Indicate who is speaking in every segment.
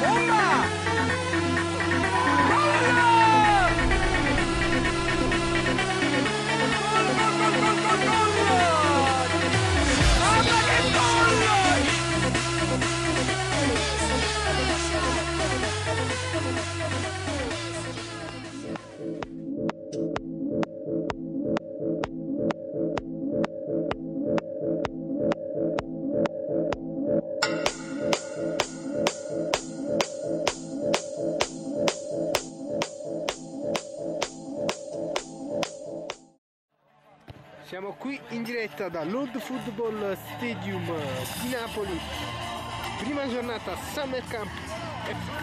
Speaker 1: 뭔가 Siamo qui in diretta dall'Old Football Stadium di Napoli. Prima giornata Summer Camp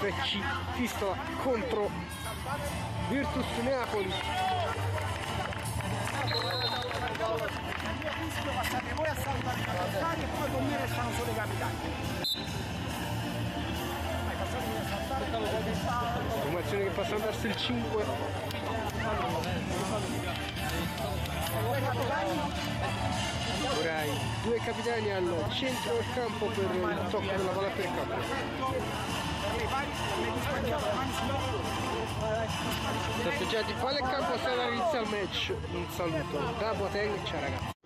Speaker 1: FC Fistola contro Virtus Napoli.
Speaker 2: Passate voi a salutare i avversari e poi con me restano solo i capitani.
Speaker 1: Formazione che passa verso il 5. Ora i due capitani al centro del campo per il tocco della palla per campo. Sorteggiati palla e campo, sta inizia il match. Un saluto da Boateng, ciao ragazzi.